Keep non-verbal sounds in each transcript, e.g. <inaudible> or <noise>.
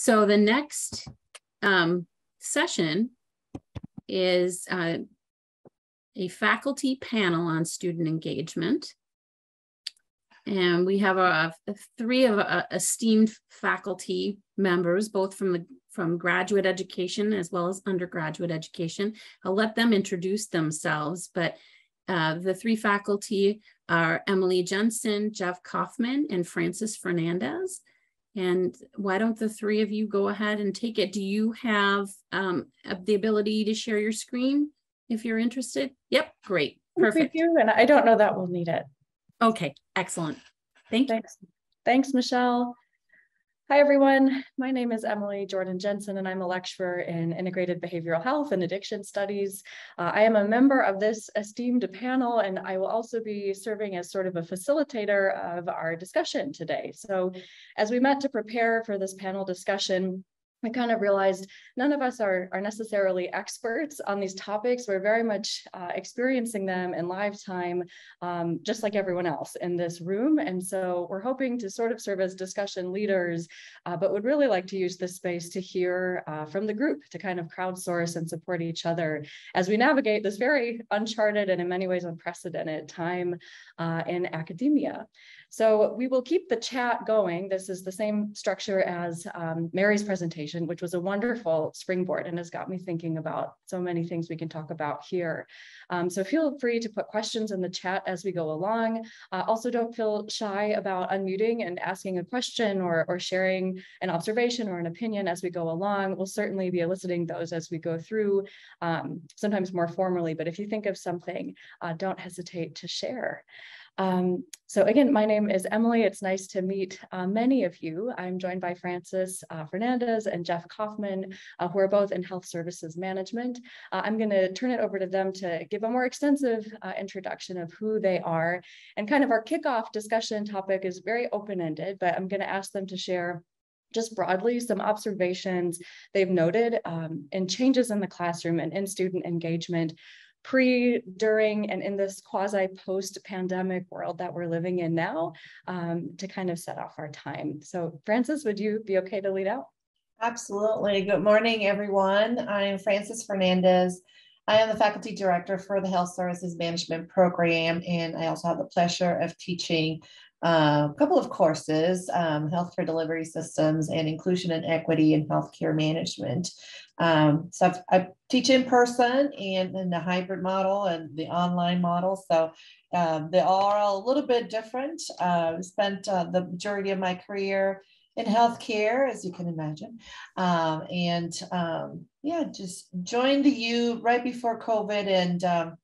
So the next um, session is uh, a faculty panel on student engagement. And we have a, a three of uh, esteemed faculty members, both from the from graduate education as well as undergraduate education. I'll let them introduce themselves, but uh, the three faculty are Emily Jensen, Geoff Kaufmann, and Frances Fernandez. And why don't the three of you go ahead and take it? Do you have um, the ability to share your screen if you're interested? Yep, great, perfect. We do, and I don't know that we'll need it. Okay, excellent. Thank Thanks. you. Thanks, Michelle. Hi, everyone. My name is Emily Jordan Jensen, and I'm a lecturer in integrated behavioral health and addiction studies. Uh, I am a member of this esteemed panel, and I will also be serving as sort of a facilitator of our discussion today. So as we met to prepare for this panel discussion, I kind of realized none of us are, are necessarily experts on these topics. We're very much uh, experiencing them in lifetime, um, just like everyone else in this room. And so we're hoping to sort of serve as discussion leaders, uh, but would really like to use this space to hear uh, from the group to kind of crowdsource and support each other as we navigate this very uncharted and in many ways unprecedented time uh, in academia. So we will keep the chat going. This is the same structure as um, Mary's presentation, which was a wonderful springboard and has got me thinking about so many things we can talk about here. Um, so feel free to put questions in the chat as we go along. Uh, also don't feel shy about unmuting and asking a question or, or sharing an observation or an opinion as we go along. We'll certainly be eliciting those as we go through, um, sometimes more formally, but if you think of something, uh, don't hesitate to share. Um, so again, my name is Emily. It's nice to meet uh, many of you. I'm joined by Frances uh, Fernandez and Geoff Kaufmann, uh, who are both in health services management. Uh, I'm going to turn it over to them to give a more extensive uh, introduction of who they are. And kind of our kickoff discussion topic is very open-ended, but I'm going to ask them to share just broadly some observations they've noted um, and changes in the classroom and in student engagement pre, during, and in this quasi post pandemic world that we're living in now um, to kind of set off our time. So, Frances, would you be okay to lead out? Absolutely. Good morning, everyone. I'm Frances Fernandez. I am the faculty director for the Health Services Management Program, and I also have the pleasure of teaching uh, a couple of courses, um, healthcare delivery systems and inclusion and equity in healthcare management. Um, so I've, i teach in person and in the hybrid model and the online model. So um, they are all a little bit different. Uh, spent uh, the majority of my career in healthcare, as you can imagine. Um, and um, yeah, just joined the U right before COVID and um,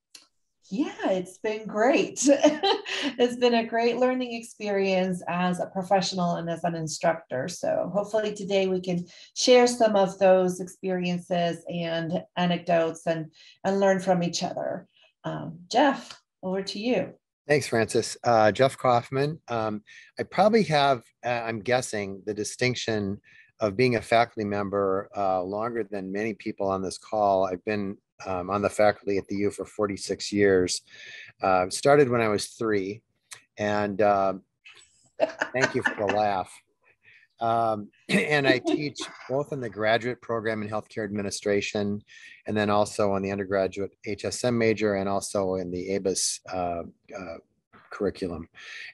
yeah, it's been great. <laughs> it's been a great learning experience as a professional and as an instructor. So, hopefully, today we can share some of those experiences and anecdotes and, and learn from each other. Um, Geoff, over to you. Thanks, Frances. Uh, Geoff Kaufmann. Um, I probably have, uh, I'm guessing, the distinction of being a faculty member uh, longer than many people on this call. I've been um, on the faculty at the U for 46 years. Uh, started when I was three, and uh, thank you for the laugh. Um, <clears throat> and I teach both in the graduate program in healthcare administration, and then also on the undergraduate HSM major, and also in the ABUS uh, uh, curriculum.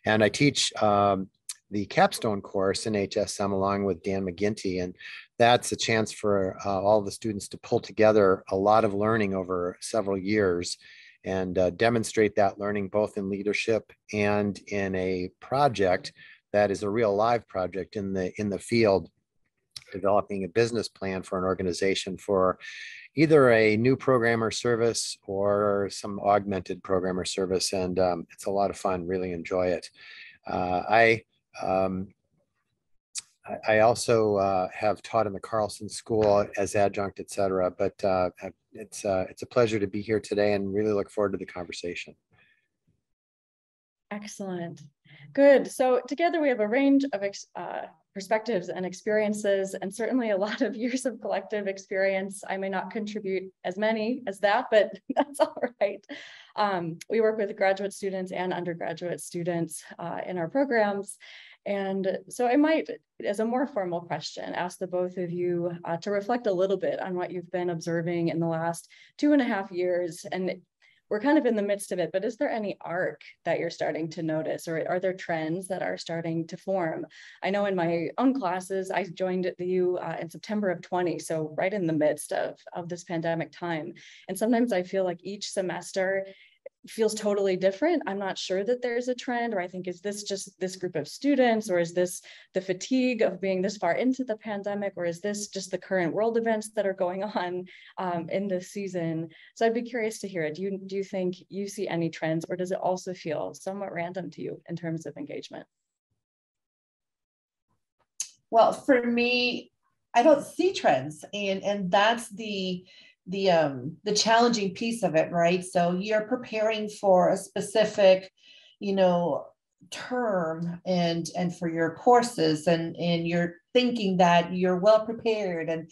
And I teach um, the capstone course in HSM along with Dan McGinty. And that's a chance for uh, all the students to pull together a lot of learning over several years and uh, demonstrate that learning both in leadership and in a project that is a real live project in the in the field developing a business plan for an organization for either a new program or service or some augmented program or service and um, it's a lot of fun really enjoy it uh, i um, I, also uh, have taught in the Carlson School as adjunct, et cetera, but uh, it's, uh, it's a pleasure to be here today and really look forward to the conversation. Excellent. Good. So together we have a range of uh, perspectives and experiences, and certainly a lot of <laughs> years of collective experience. I may not contribute as many as that, but <laughs> that's all right. Um, we work with graduate students and undergraduate students uh, in our programs. And so I might, as a more formal question, ask the both of you uh, to reflect a little bit on what you've been observing in the last two and a half years and we're kind of in the midst of it, but is there any arc that you're starting to notice or are there trends that are starting to form? I know in my own classes, I joined the U uh, in September of 20, so right in the midst of, of this pandemic time. And sometimes I feel like each semester feels totally different. I'm not sure that there's a trend, or I think, is this just this group of students, or is this the fatigue of being this far into the pandemic, or is this just the current world events that are going <laughs> on um, in this season? So I'd be curious to hear it. Do you, do you think you see any trends, or does it also feel somewhat random to you in terms of engagement? Well, for me, I don't see trends, and and that's the the um the challenging piece of it right? So you're preparing for a specific you know term and and for your courses and and you're thinking that you're well prepared and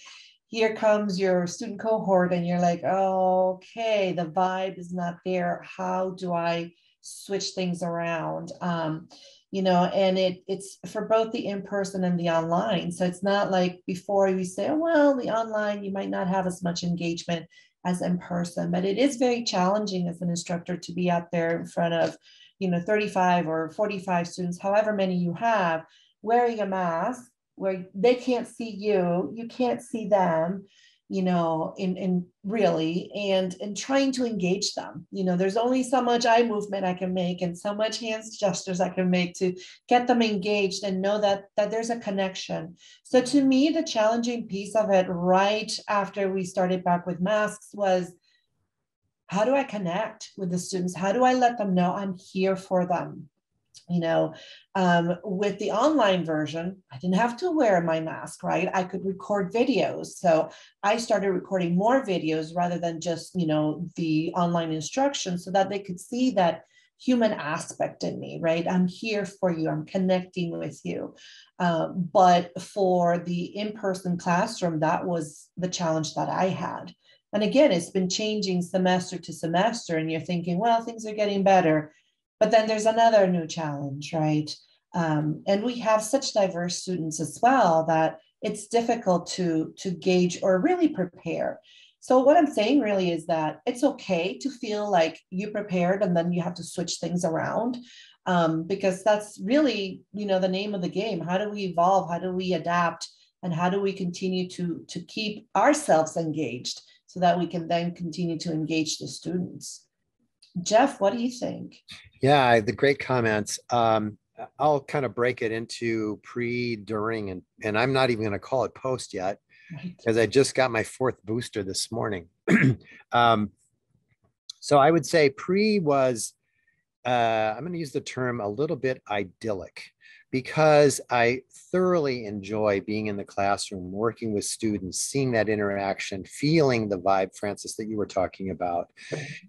here comes your student cohort and you're like oh, okay the vibe is not there. How do i switch things around? Um you know and it it's for both the in-person and the online. So it's not like before we say oh, well the online you might not have as much engagement as in person but it is very challenging as an instructor to be out there in front of you know 35 or 45 students however many you have wearing a mask where they can't see you you can't see them you know, in, in really and and trying to engage them. You know, there's only so much eye movement I can make and so much hands gestures I can make to get them engaged and know that that there's a connection. So to me, the challenging piece of it right after we started back with masks was how do I connect with the students? How do I let them know I'm here for them? You know um, with the online version i didn't have to wear my mask right? I could record videos. So i started recording more videos rather than just you know the online instruction so that they could see that human aspect in me right? I'm here for you. I'm connecting with you. Um, but for the in-person classroom that was the challenge that i had. And again it's been changing semester to semester and you're thinking well things are getting better but then there's another new challenge, right? Um, and we have such diverse students as well that it's difficult to to gauge or really prepare. So what I'm saying really is that it's okay to feel like you prepared and then you have to switch things around um, because that's really you know the name of the game. How do we evolve? How do we adapt? And how do we continue to to keep ourselves engaged so that we can then continue to engage the students? Geoff, what do you think? Yeah, the great comments. Um, I'll kind of break it into pre, during, and and I'm not even going to call it post yet because right. I just got my fourth booster this morning. <clears throat> um, so I would say pre was, uh, I'm going to use the term a little bit idyllic because I thoroughly enjoy being in the classroom, working with students, seeing that interaction, feeling the vibe, Frances, that you were talking about.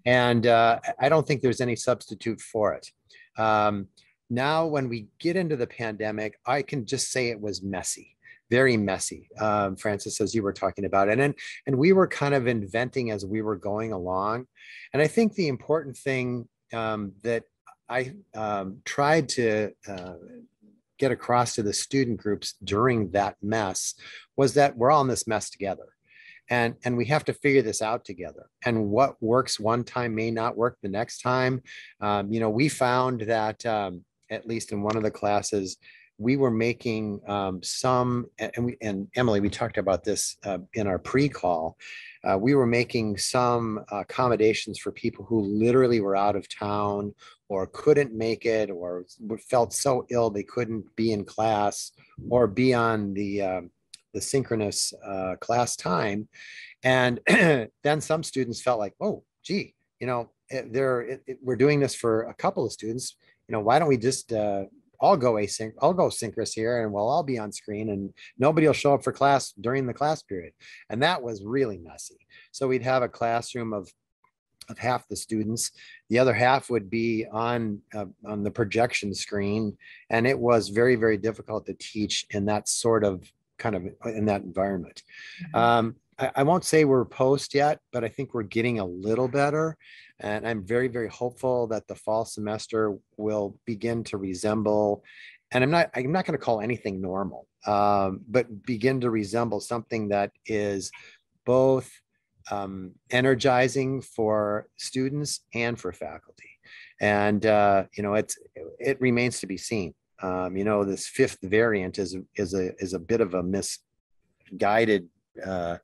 And uh, I don't think there's any substitute for it. Um, now, when we get into the pandemic, I can just say it was messy very messy um, frances as you were talking about it and and we were kind of inventing as we were going along and i think the important thing um, that i um, tried to uh, get across to the student groups during that mess was that we're all in this mess together. And and we have to figure this out together. And what works one time may not work the next time. Um, you know we found that um, at least in one of the classes we were making um, some and we and emily we talked about this uh, in our pre-call uh, we were making some accommodations for people who literally were out of town or couldn't make it or felt so ill they couldn't be in class or be on the uh, the synchronous uh, class time. And <clears throat> then some students felt like oh gee you know eh, they're it, it, we're doing this for a couple of students. You know why don't we just uh, all go async i'll go synchronous here and we'll all be on screen and nobody will show up for class during the class period and that was really messy so we'd have a classroom of of half the students. The other half would be on uh, on the projection screen, and it was very very difficult to teach in that sort of kind of in that environment. Mm-hmm. Um, I, won't say we're post yet, but I think we're getting a little better, and I'm very very hopeful that the fall semester will begin to resemble. And I'm not I'm not going to call anything normal, um, but begin to resemble something that is both um, energizing for students and for faculty. And uh, you know, it's it remains to be seen. Um, you know, this fifth variant is is a is a bit of a misguided uh,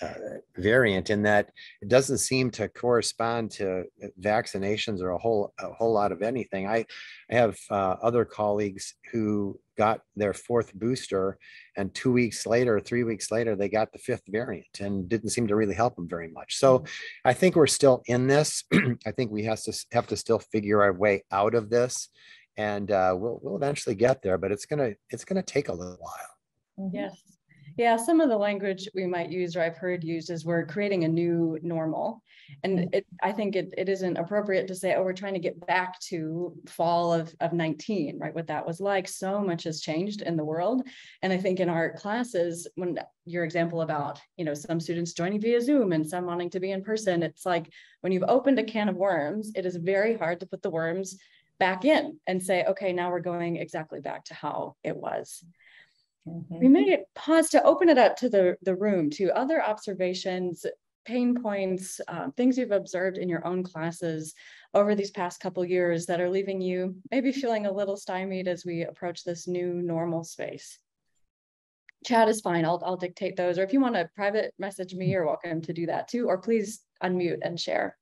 uh, variant in that it doesn't seem to correspond to vaccinations or a whole a whole lot of anything. I, I have uh, other colleagues who got their fourth booster, and two weeks later, three weeks later, they got the fifth variant, and didn't seem to really help them very much. So, mm. I think we're still in this. <clears throat> I think we have to have to still figure our way out of this, and uh, we'll we'll eventually get there. But it's gonna it's gonna take a little while. Yes. Yeah, some of the language we might use or I've heard used is we're creating a new normal. And mm. it, I think it, it isn't appropriate to say, oh, we're trying to get back to fall of, of 19, right? What that was like. So much has changed in the world. And I think in our classes, when your example about, you know, some students joining via Zoom and some wanting to be in person, it's like when you've opened a can of worms, it is very hard to put the worms back in and say, okay, now we're going exactly back to how it was. Mm-hmm. We may pause to open it up to the, the room to other observations, pain points, uh, things you've observed in your own classes over these past couple years that are leaving you maybe feeling a little stymied as we approach this new normal space. Chat is fine. I'll, I'll dictate those. Or if you want to private message me, you're welcome to do that too. Or please unmute and share.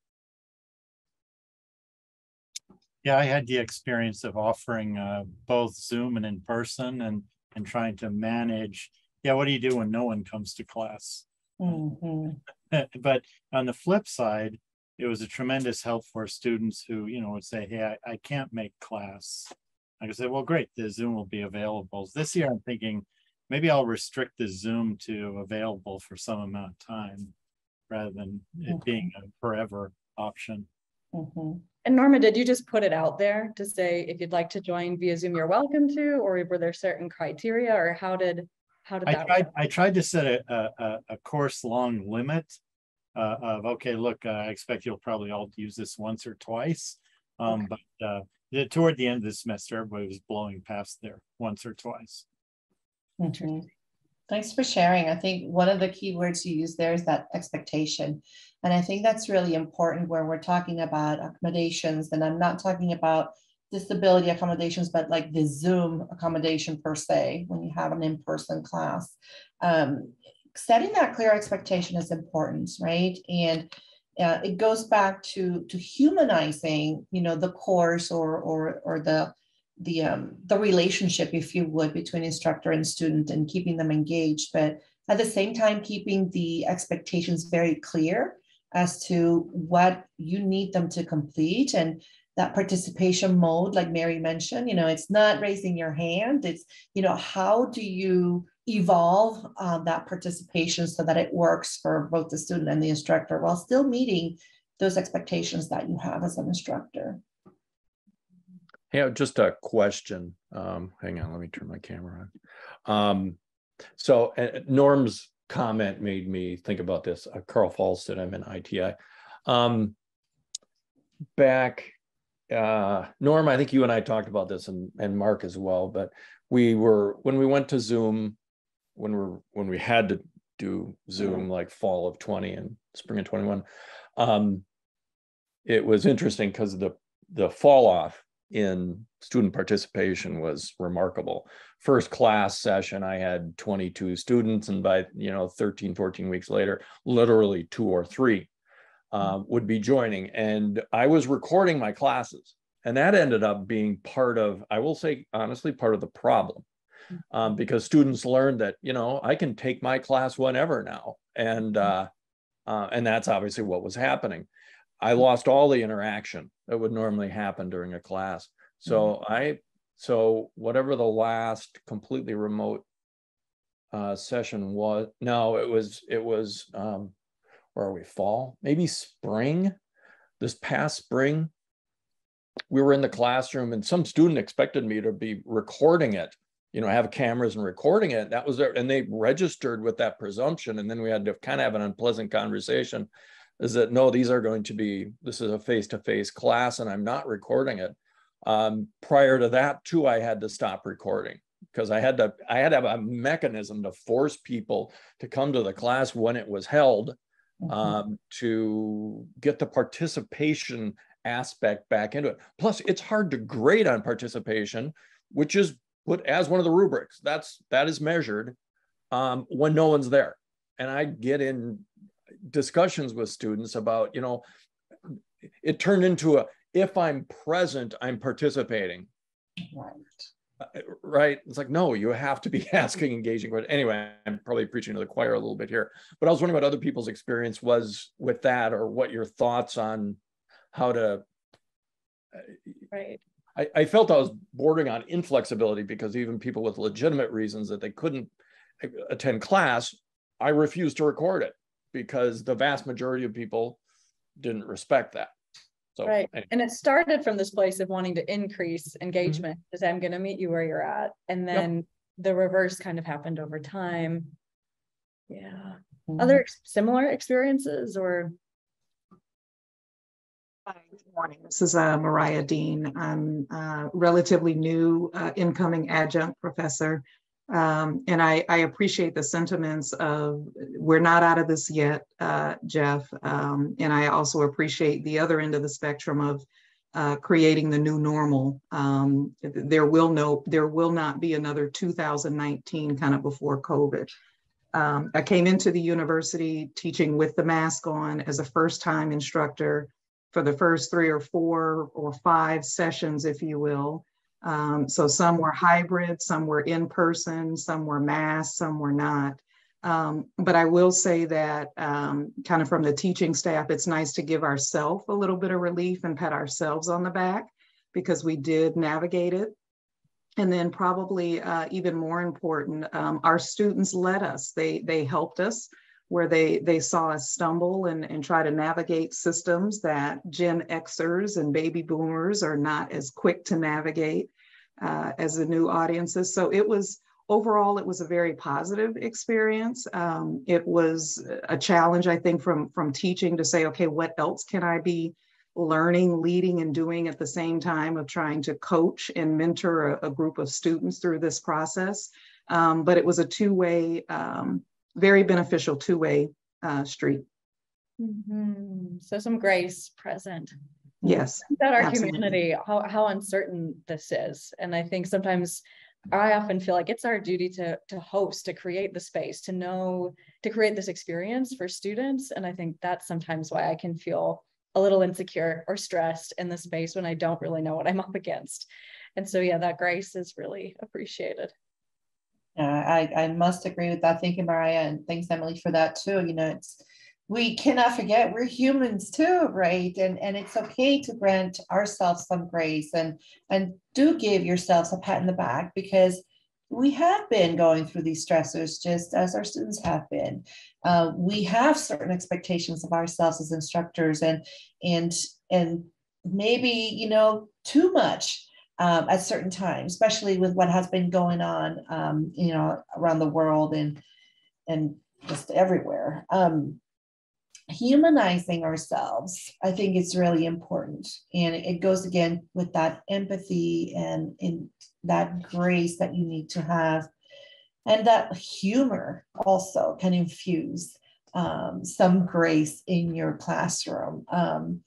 Yeah, I had the experience of offering uh, both Zoom and in person, and and trying to manage yeah what do you do when no one comes to class mm-hmm. <laughs> but on the flip side it was a tremendous help for students who you know would say hey i, I can't make class i could say well great the zoom will be available this year i'm thinking maybe i'll restrict the zoom to available for some amount of time rather than mm-hmm. it being a forever option mm-hmm. And Norma, did you just put it out there to say if you'd like to join via Zoom, you're welcome to, or were there certain criteria, or how did how did I that? Tried, I tried to set a a, a course long limit uh, of okay, look, uh, I expect you'll probably all use this once or twice, um, okay. but uh, toward the end of the semester, everybody was blowing past there once or twice. Interesting. Thanks for sharing. I think one of the key words you use there is that expectation. And I think that's really important where we're talking about accommodations. And I'm not talking about disability accommodations, but like the Zoom accommodation per se, when you have an in person class. Um, setting that clear expectation is important, right? And uh, it goes back to to humanizing, you know, the course or or or the the um, the relationship, if you would, between instructor and student and keeping them engaged, but at the same time keeping the expectations very clear as to what you need them to complete and that participation mode like mary mentioned you know it's not raising your hand. It's you know how do you evolve uh, that participation so that it works for both the student and the instructor while still meeting those expectations that you have as an instructor Hey, just a question. Um, hang on, let me turn my camera on. Um, so uh, Norm's comment made me think about this. Uh, Carl Falstad, I'm in ITI. Um, back, uh, Norm, I think you and I talked about this and, and Mark as well, but we were, when we went to Zoom, when we're, when we had to do Zoom like fall of 20 and spring of 21, um, it was interesting because the, the fall off in student participation was remarkable. First class session, I had 22 students, and by you know 13, 14 weeks later, literally two or three uh, would be joining. And I was recording my classes, and that ended up being part of, I will say honestly, part of the problem. Um, because students learned that you know I can take my class whenever now, and uh, uh, and that's obviously what was happening. I lost all the interaction that would normally happen during a class. So mm-hmm. I, so whatever the last completely remote uh, session was, no, it was, it was, um, where are we, fall, maybe spring. this past spring, we were in the classroom and some student expected me to be recording it, you know, have cameras and recording it. That was there. And they registered with that presumption. And then we had to kind of have an unpleasant conversation is that no, these are going to be, this is a face-to-face class and I'm not recording it. Um, prior to that too, I had to stop recording because I had to, I had to have a mechanism to force people to come to the class when it was held mm-hmm. um, to get the participation aspect back into it. Plus, it's hard to grade on participation, which is put as one of the rubrics. That's that is measured um, when no one's there. And I get in discussions with students about, you know, it turned into a if I'm present, I'm participating. Right. Uh, right. It's like, no, you have to be <laughs> asking, engaging. But anyway, I'm probably preaching to the choir a little bit here. But I was wondering what other people's experience was with that or what your thoughts on how to. Uh, right. I, I felt I was bordering on inflexibility because even people with legitimate reasons that they couldn't uh, attend class, I refused to record it because the vast majority of people didn't respect that. So, right. Anyway. And it started from this place of wanting to increase engagement because mm-hmm. I'm going to meet you where you're at. And then yep. the reverse kind of happened over time. Yeah. Mm-hmm. Other ex- similar experiences or? Hi, good morning. This is uh, Mariah Dean. I'm a relatively new uh, incoming adjunct professor um, and I, I, appreciate the sentiments of we're not out of this yet, uh, Geoff. Um, and I also appreciate the other end of the spectrum of uh, creating the new normal. Um, there will no, there will not be another 2019 kind of before COVID. Um, I came into the university teaching with the mask on as a first time instructor for the first three or four or five sessions, if you will. Um, so some were hybrid, some were in person, some were mass, some were not. Um, but I will say that um, kind of from the teaching staff, it's nice to give ourselves a little bit of relief and pat ourselves on the back because we did navigate it. And then probably uh, even more important, um, our students led us. They they helped us where they they saw us stumble and, and try to navigate systems that Gen Xers and baby boomers are not as quick to navigate uh, as the new audiences. So it was overall, it was a very positive experience. Um, it was a challenge, I think, from from teaching to say, okay, what else can I be learning, leading, and doing at the same time of trying to coach and mentor a, a group of students through this process. Um, but it was a two-way um, very beneficial two-way uh, street. Mm-hmm. So some grace present. Yes. That our absolutely. humanity, how, how uncertain this is. And I think sometimes I often feel like it's our duty to to host, to create the space, to know, to create this experience for students. And I think that's sometimes why I can feel a little insecure or stressed in the space when I don't really know what I'm up against. And so yeah, that grace is really appreciated. I, I must agree with that. Thank you, Mariah, and thanks, Emily, for that too. You know, it's we cannot forget we're humans too, right? And and it's okay to grant ourselves some grace and and do give yourselves a pat in the back because we have been going through these stressors just as our students have been. Uh, we have certain expectations of ourselves as instructors and and and maybe you know too much um, at certain times, especially with what has been going on, um, you know, around the world and and just everywhere. Um, humanizing ourselves, I think, is really important, and it goes again with that empathy and in that grace that you need to have, and that humor also can infuse um, some grace in your classroom. Um,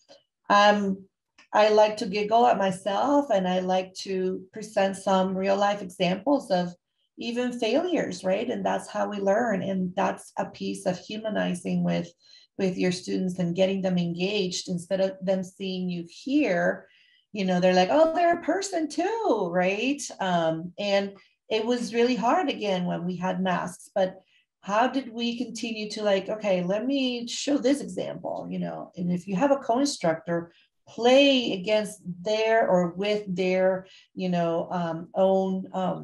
I'm I like to giggle at myself and I like to present some real life examples of even failures, right? And that's how we learn. And that's a piece of humanizing with with your students and getting them engaged instead of them seeing you here you know they're like oh they're a person too right um, and it was really hard again when we had masks but how did we continue to like okay let me show this example you know and if you have a co-instructor play against their or with their you know um, own um,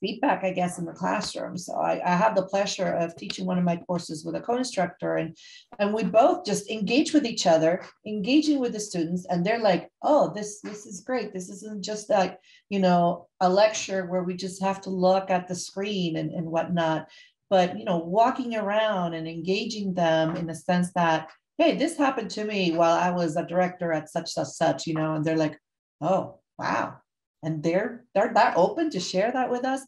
feedback, I guess, in the classroom. So I, I have the pleasure of teaching one of my courses with a co-instructor and, and we both just engage with each other, engaging with the students. And they're like, oh, this, this is great. This isn't just like, you know, a lecture where we just have to look at the screen and, and whatnot. But, you know, walking around and engaging them in the sense that, hey, this happened to me while I was a director at such, such, such, you know, and they're like, oh, wow, and they're they're that open to share that with us.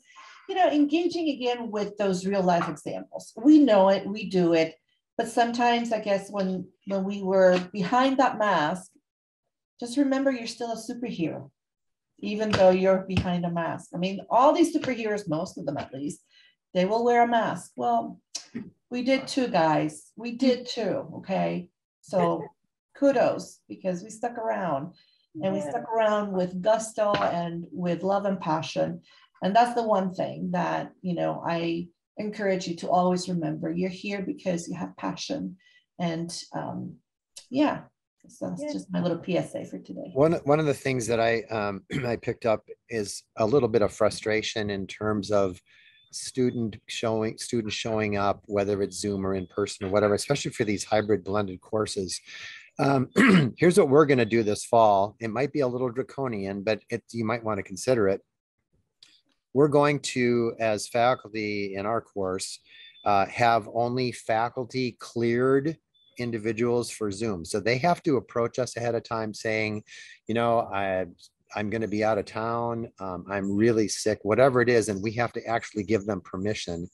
You know engaging again with those real life examples. We know it we do it but sometimes i guess when when we were behind that mask just remember you're still a superhero even though you're behind a mask. I mean all these superheroes most of them at least they will wear a mask. Well we did too guys. We did too okay? So kudos because we stuck around. And we stuck around with gusto and with love and passion. And that's the one thing that you know i encourage you to always remember. You're here because you have passion. And um, yeah so that's yeah. just my little psa for today. One one of the things that i um, <clears throat> i picked up is a little bit of frustration in terms of student showing students showing up whether it's zoom or in person or whatever especially for these hybrid blended courses um, <clears throat> here's what we're going to do this fall. It might be a little draconian, but it, you might want to consider it. We're going to, as faculty in our course, uh, have only faculty cleared individuals for Zoom. So they have to approach us ahead of time saying, you know, I, I'm going to be out of town. Um, I'm really sick, whatever it is. And we have to actually give them permission.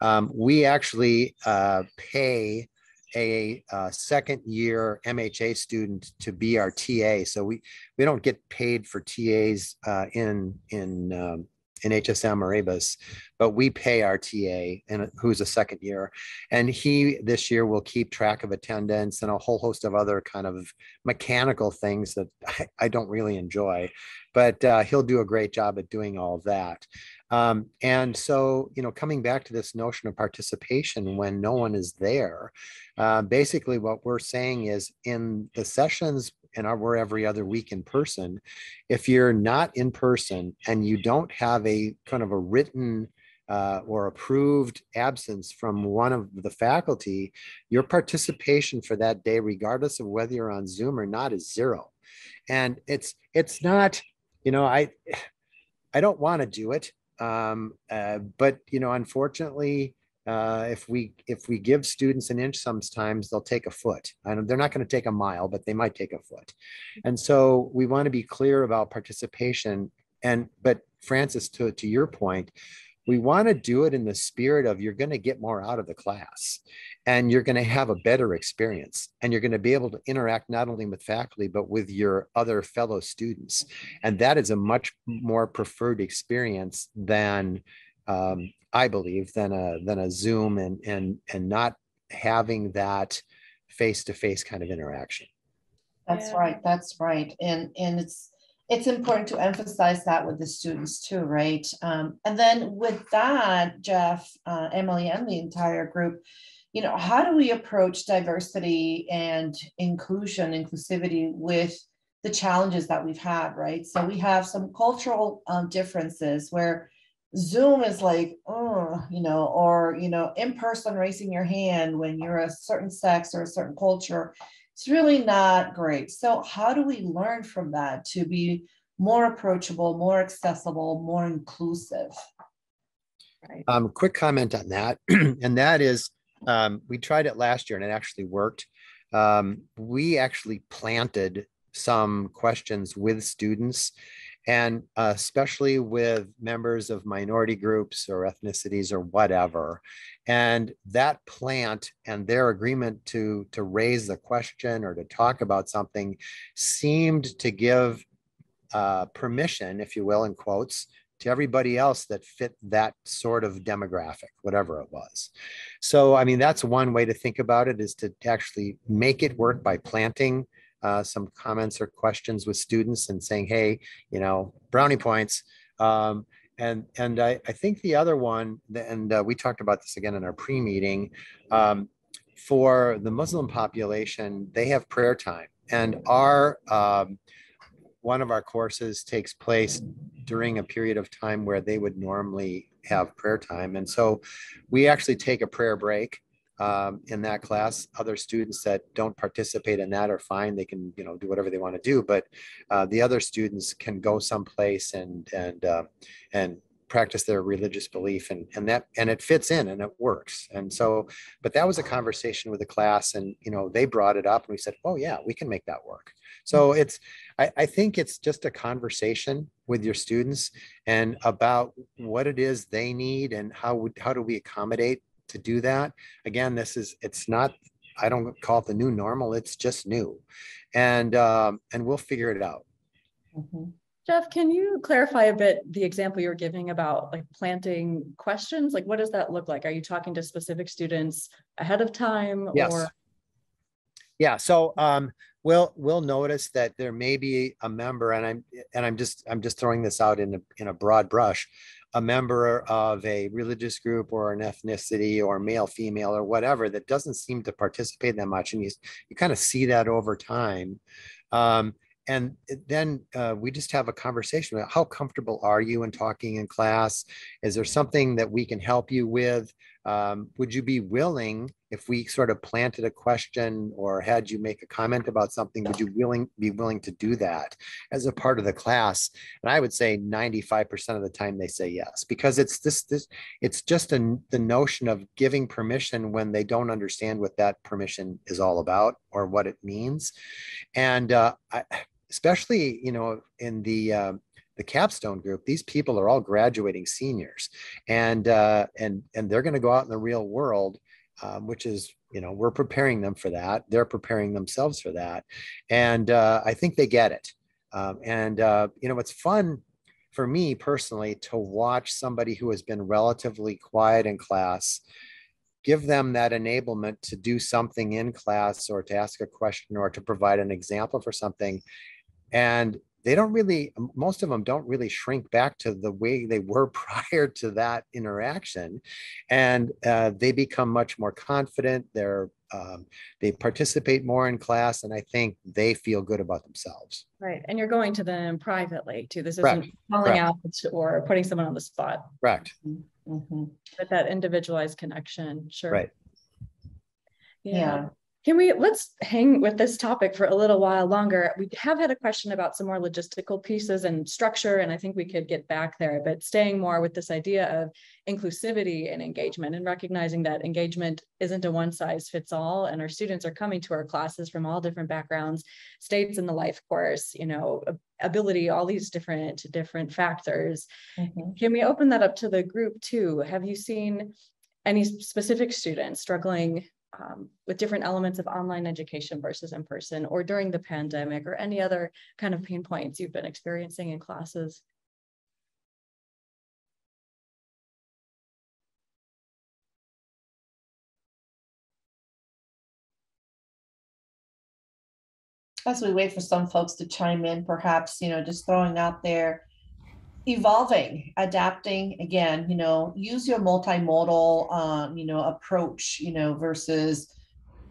Um, we actually uh, pay a, a, second year MHA student to be our TA. So we we don't get paid for TAs uh, in in um, in HSM or ABUS, but we pay our TA and who's a second year, and he this year will keep track of attendance and a whole host of other kind of mechanical things that <laughs> I, I don't really enjoy, but uh, he'll do a great job at doing all that. Um, and so, you know, coming back to this notion of participation when no one is there, uh, basically what we're saying is in the sessions and our, we're every other week in person, if you're not in person and you don't have a kind of a written uh, or approved absence from one of the faculty, your participation for that day, regardless of whether you're on Zoom or not, is zero. And it's it's not, you know, I I don't want to do it. Um, uh, but you know, unfortunately, uh, if we if we give students an inch, sometimes they'll take a foot. And they're not going to take a mile, but they might take a foot. And so we want to be clear about participation. And but Frances, to to your point, we want to do it in the spirit of you're going to get more out of the class and you're going to have a better experience and you're going to be able to interact not only with faculty but with your other fellow students and that is a much more preferred experience than um, i believe than a than a zoom and and and not having that face-to-face kind of interaction that's yeah. right that's right and and it's it's important to emphasize that with the students too, right? Um, and then with that, Geoff, uh, Emily, and the entire group, you know, how do we approach diversity and inclusion, inclusivity with the challenges that we've had, right? So we have some cultural um, differences where Zoom is like, oh, you know, or, you know, in person raising your hand when you're a certain sex or a certain culture. It's really not great. So, how do we learn from that to be more approachable, more accessible, more inclusive? Right. Um, quick comment on that, <clears throat> and that is um, we tried it last year and it actually worked. Um, we actually planted some questions with students and uh, especially with members of minority groups or ethnicities or whatever and that plant and their agreement to to raise the question or to talk about something seemed to give uh, permission if you will in quotes to everybody else that fit that sort of demographic, whatever it was. So, I mean, that's one way to think about it is to actually make it work by planting uh, some comments or questions with students and saying, hey, you know, brownie points. Um, and and I, I think the other one, and uh, we talked about this again in our pre-meeting, um, for the Muslim population, they have prayer time. And our um, one of our courses takes place during a period of time where they would normally have prayer time. And so we actually take a prayer break um, in that class. Other students that don't participate in that are fine. They can, you know, do whatever they want to do. But uh, the other students can go someplace and and uh, and practice their religious belief and and that and it fits in and it works and so but that was a conversation with the class and you know they brought it up and we said oh yeah we can make that work so it's I, I think it's just a conversation with your students and about what it is they need and how would how do we accommodate to do that. Again, this is, it's not, I don't call it the new normal, it's just new. And, um, and we'll figure it out. Mhm. Geoff, can you clarify a bit the example you were giving about like planting questions? Like, what does that look like? Are you talking to specific students ahead of time? Yes. Or Yeah, so um, we'll we'll notice that there may be a member, and I'm and I'm just I'm just throwing this out in a in a broad brush, a member of a religious group or an ethnicity or male, female, or whatever that doesn't seem to participate that much. And you, you kind of see that over time. Um, and then uh, we just have a conversation about how comfortable are you in talking in class? Is there something that we can help you with? Um, would you be willing if we sort of planted a question or had you make a comment about something, would you willing be willing to do that as a part of the class? And I would say 95% of the time they say yes, because it's this, this it's just a, the notion of giving permission when they don't understand what that permission is all about or what it means. And uh, I, especially, you know, in the, uh, the capstone group these people are all graduating seniors. And uh, and and they're going to go out in the real world um, which is you know we're preparing them for that. They're preparing themselves for that. And uh, i think they get it. Um, and uh, you know it's fun for me personally to watch somebody who has been relatively quiet in class give them that enablement to do something in class or to ask a question or to provide an example for something. And they don't really most of them don't really shrink back to the way they were <laughs> prior to that interaction and uh, they become much more confident they're um, they participate more in class and i think they feel good about themselves right, and you're going to them privately too. This isn't calling Correct. out or putting someone on the spot. correct Mhm. But that individualized connection, sure. right Yeah. Can we, let's hang with this topic for a little while longer. We have had a question about some more logistical pieces and structure, and I think we could get back there, but staying more with this idea of inclusivity and engagement and recognizing that engagement isn't a one size fits all. And our students are coming to our classes from all different backgrounds, states in the life course, you know, ability, all these different, different factors. Mhm. Can we open that up to the group too? Have you seen any specific students struggling um, with different elements of online education versus in person or during the pandemic or any other kind of pain points you've been experiencing in classes? as we wait for some folks to chime in, perhaps, you know, just throwing out there, evolving, adapting again, you know, use your multimodal, um, you know, approach, you know, versus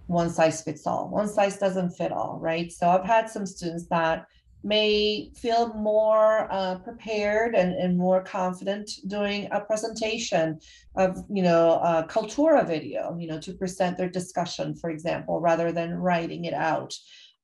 one size fits all. One size doesn't fit all, right? So I've had some students that may feel more uh, prepared and, and more confident doing a presentation of, you know, a Kaltura video, you know, to present their discussion, for example, rather than writing it out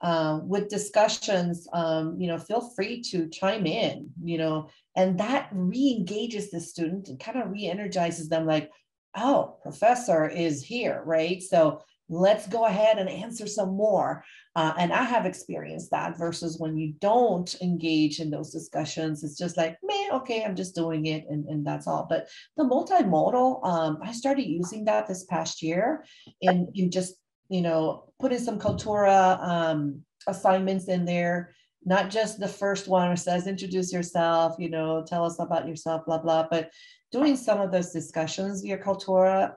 uh, with discussions, um, you know, feel free to chime in, you know, and that re-engages the student and kind of re-energizes them like, oh, professor is here, right? So let's go ahead and answer some more. Uh, and I have experienced that versus when you don't engage in those discussions, it's just like, man, okay, I'm just doing it and, and that's all. But the multimodal, um, I started using that this past year in, in just you know, putting some Kaltura um, assignments in there, not just the first one where says introduce yourself, you know, tell us about yourself, blah, blah, but doing some of those discussions via Kaltura,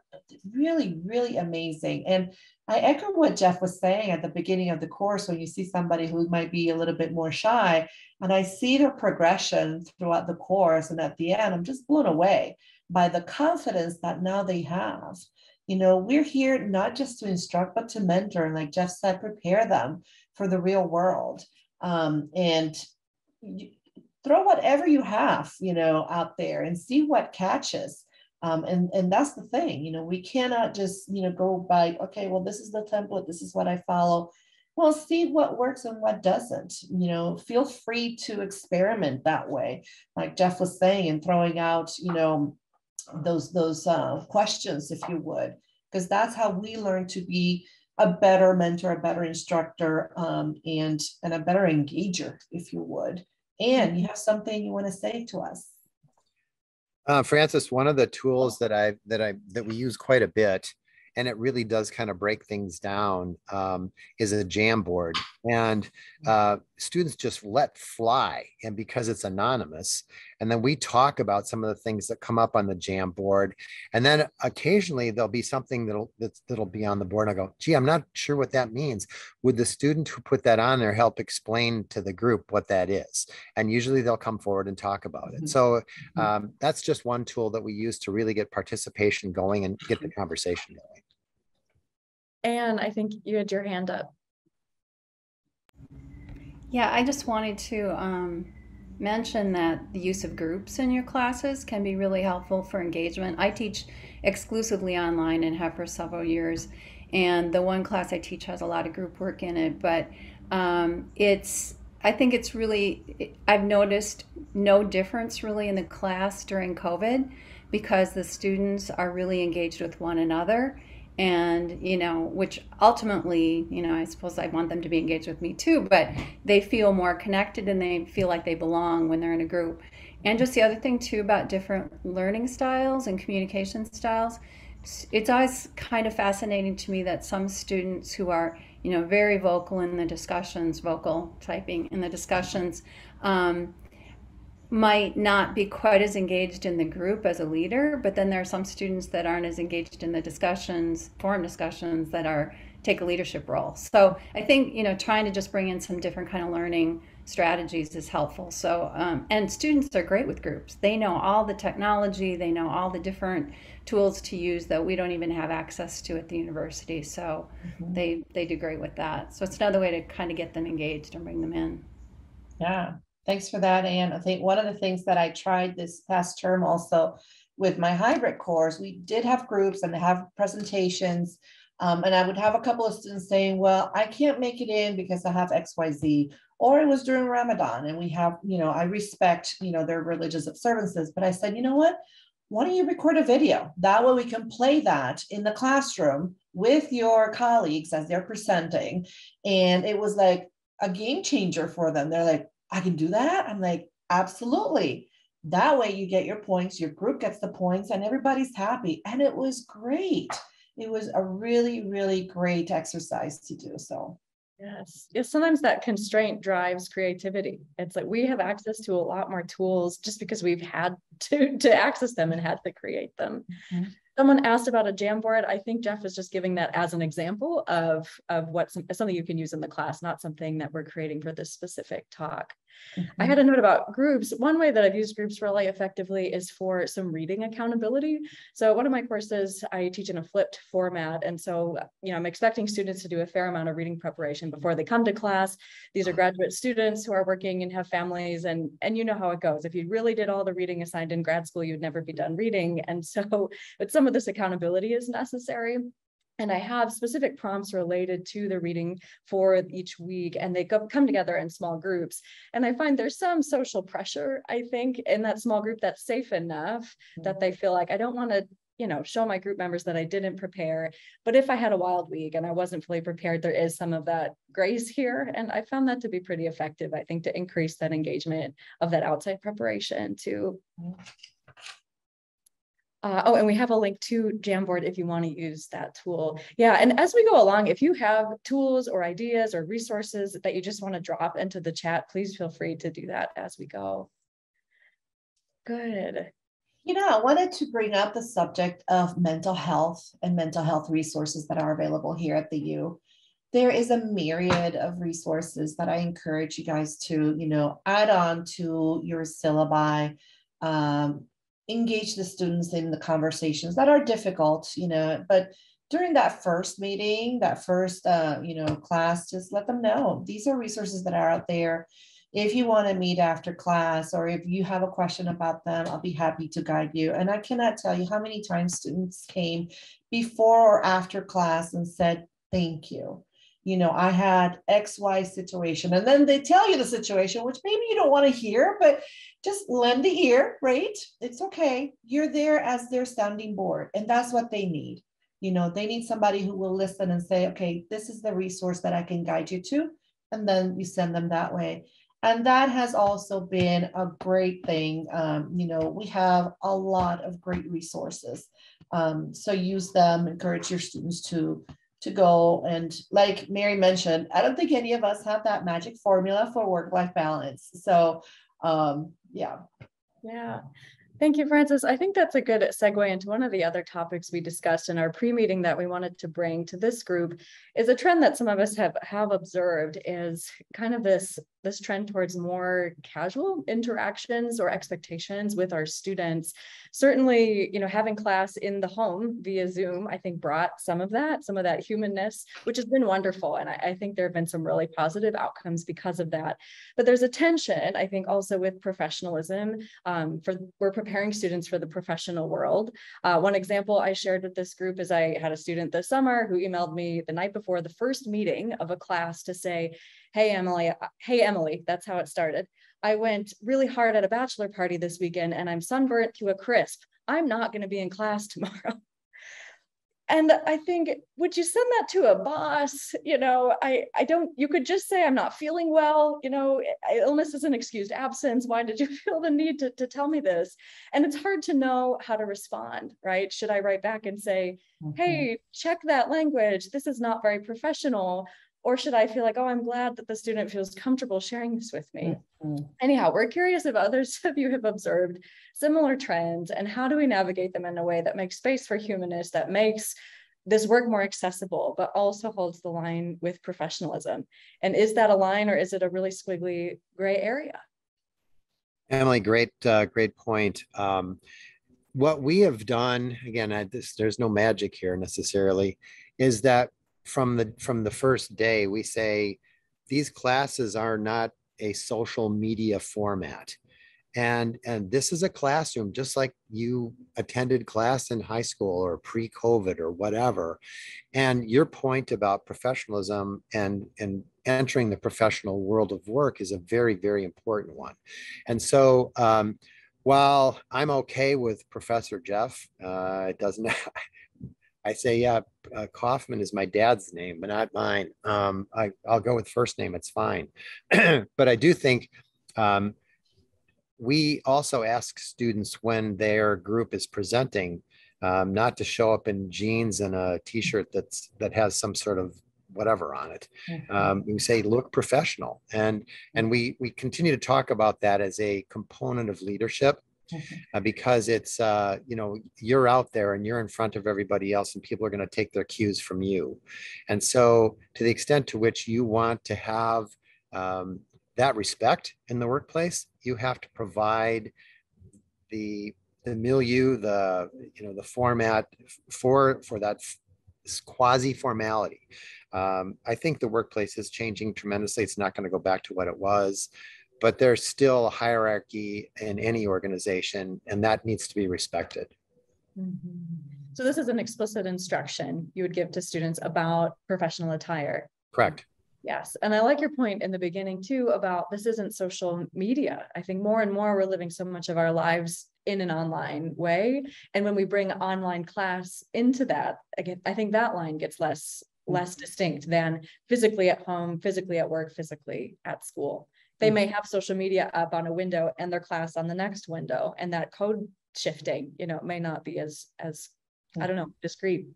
really, really amazing. And I echo what Geoff was saying at the beginning of the course when you see somebody who might be a little bit more shy, and I see their progression throughout the course, and at the end, I'm just blown away by the confidence that now they have you know, we're here not just to instruct, but to mentor. And like Geoff said, prepare them for the real world. Um, and throw whatever you have, you know, out there and see what catches. Um, and and that's the thing, you know, we cannot just you know go by okay, well this is the template, this is what I follow. Well, see what works and what doesn't. You know, feel free to experiment that way, like Geoff was saying, and throwing out you know those those uh, questions if you would, because that's how we learn to be a better mentor, a better instructor, um, and and a better engager, if you would. And you have something you want to say to us. Uh, Frances, one of the tools that I that I that we use quite a bit, and it really does kind of break things down, um, is a Jamboard. And uh, students just let fly, and because it's anonymous, and then we talk about some of the things that come up on the Jamboard and then occasionally there'll be something that'll that's, that'll be on the board. And I go, gee, I'm not sure what that means. Would the student who put that on there help explain to the group what that is? And usually they'll come forward and talk about it. Mhm. So um, that's just one tool that we use to really get participation going and get the conversation going. And I think you had your hand up. Yeah, I just wanted to um, mention that the use of groups in your classes can be really helpful for engagement. I teach exclusively online and have for several years, and the one class I teach has a lot of group work in it. But um, it's, I think it's really, I've noticed no difference really in the class during COVID because the students are really engaged with one another and you know which ultimately you know i suppose i want them to be engaged with me too but they feel more connected and they feel like they belong when they're in a group. And just the other thing too about different learning styles and communication styles it's always kind of fascinating to me that some students who are you know very vocal in the discussions vocal typing in the discussions um, might not be quite as engaged in the group as a leader, but then there are some students that aren't as engaged in the discussions, forum discussions that are take a leadership role. So I think you know trying to just bring in some different kind of learning strategies is helpful. So um, and students are great with groups. They know all the technology, they know all the different tools to use that we don't even have access to at the university. So Mhm. they they do great with that. So it's another way to kind of get them engaged and bring them in. Yeah, thanks for that, Anne. I think one of the things that I tried this past term also with my hybrid course, we did have groups and have presentations. Um, and I would have a couple of students saying, well, I can't make it in because I have XYZ. Or it was during Ramadan and we have, you know, I respect, you know, their religious observances. But I said, you know what? Why don't you record a video? That way we can play that in the classroom with your colleagues as they're presenting. And it was like a game changer for them. They're like, I can do that. I'm like, absolutely. That way you get your points, your group gets the points, and everybody's happy. And it was great. It was a really, really great exercise to do. So, Yes. Yeah, sometimes that constraint drives creativity. It's like we have access to a lot more tools just because we've had to to access them and had to create them. Mhm. Someone asked about a Jamboard. I think Geoff is just giving that as an example of of what some, something you can use in the class, not something that we're creating for this specific talk. I mm-hmm. had a note about groups. One way that I've used groups really effectively is for some reading accountability. So one of my courses, I teach in a flipped format. And so, you know, I'm expecting students to do a fair amount of reading preparation before they come to class. These are uh-huh. graduate students who are working and have families and, and you know how it goes. If you really did all the reading assigned in grad school, you'd never be done reading. And so, it's some of this accountability is necessary. And I have specific prompts related to the reading for each week, and they go, come together in small groups. And I find there's some social pressure, I think, in that small group that's safe enough mm-hmm. that they feel like I don't want to, you know, show my group members that I didn't prepare. But if I had a wild week and I wasn't fully prepared, there is some of that grace here. And I found that to be pretty effective, I think, to increase that engagement of that outside preparation too. Mm-hmm. Uh, oh, and we have a link to Jamboard if you want to use that tool. Yeah, and as we go along, if you have tools or ideas or resources that you just want to drop into the chat, please feel free to do that as we go. Good. You know, I wanted to bring up the subject of mental health and mental health resources that are available here at the U. There is a myriad of resources that I encourage you guys to, you know, add on to your syllabi. Um, engage the students in the conversations that are difficult, you know, but during that first meeting, that first, uh, you know, class, just let them know these are resources that are out there. if you want to meet after class or if you have a question about them, I'll be happy to guide you. And I cannot tell you how many times students came before or after class and said, thank you. You know, I had XY situation. And then they tell you the situation, which maybe you don't want to hear, but just lend the ear, right? It's okay. You're there as their sounding board, and that's what they need. You know, they need somebody who will listen and say, okay, this is the resource that I can guide you to. And then you send them that way. And that has also been a great thing. Um, you know, we have a lot of great resources. Um, so use them, encourage your students to to go. And like Mary mentioned, I don't think any of us have that magic formula for work-life balance. So um, yeah. Yeah. Thank you, Frances. I think that's a good segue into one of the other topics we discussed in our pre-meeting that we wanted to bring to this group is a trend that some of us have have observed is kind of this this trend towards more casual interactions or expectations with our students. Certainly, you know, having class in the home via Zoom, I think brought some of that, some of that humanness, which has been wonderful. And I, I think there have been some really positive outcomes because of that. But there's a tension, I think, also with professionalism. Um, for we're preparing students for the professional world. Uh, one example I shared with this group is I had a student this summer who emailed me the night before the first meeting of a class to say, Hey, Emily. Uh, hey, Emily. That's how it started. I went really hard at a bachelor party this weekend and I'm sunburnt to a crisp. I'm not going to be in class <laughs> tomorrow. and I think, would you send that to a boss? You know, I, I don't, you could just say, I'm not feeling well. You know, illness is an excused absence. Why did you <laughs> feel the need to, to tell me this? And it's hard to know how to respond, right? Should I write back and say, mm-hmm. hey, check that language. This is not very professional or should I feel like, oh, I'm glad that the student feels comfortable sharing this with me? Mm-hmm. Anyhow, we're curious if others <laughs> of you have observed similar trends and how do we navigate them in a way that makes space for humanists, that makes this work more accessible, but also holds the line with professionalism. And is that a line or is it a really squiggly gray area? Emily, great, uh, great point. Um, what we have done, again, I, this, there's no magic here necessarily, is that from the from the first day we say these classes are not a social media format. And and this is a classroom just like you attended class in high school or pre-covid or whatever. And your point about professionalism and and entering the professional world of work is a very very important one. And so um, while i'm okay with professor geoff uh, it doesn't <laughs> I say, yeah, uh, Kaufmann is my dad's name, but not mine. Um, I, will go with first name. It's fine. <clears throat> but I do think um, we also ask students when their group is presenting um, not to show up in jeans and a t-shirt that's that has some sort of whatever on it. Mm-hmm. Um, we say look professional, and and we we continue to talk about that as a component of leadership uh, because it's uh, you know you're out there and you're in front of everybody else and people are going to take their cues from you. And so to the extent to which you want to have um, that respect in the workplace you have to provide the the milieu the you know the format for for that quasi formality um, i think the workplace is changing tremendously. It's not going to go back to what it was but there's still a hierarchy in any organization and that needs to be respected. Mm-hmm. So this is an explicit instruction you would give to students about professional attire. Correct. Yes. And I like your point in the beginning too about this isn't social media. I think more and more we're living so much of our lives in an online way. And when we bring online class into that, again, I think that line gets less less distinct than physically at home, physically at work, physically at school they may mm-hmm. have social media up on a window and their class on the next window and that code shifting you know, it may not be as as i don't know discreet.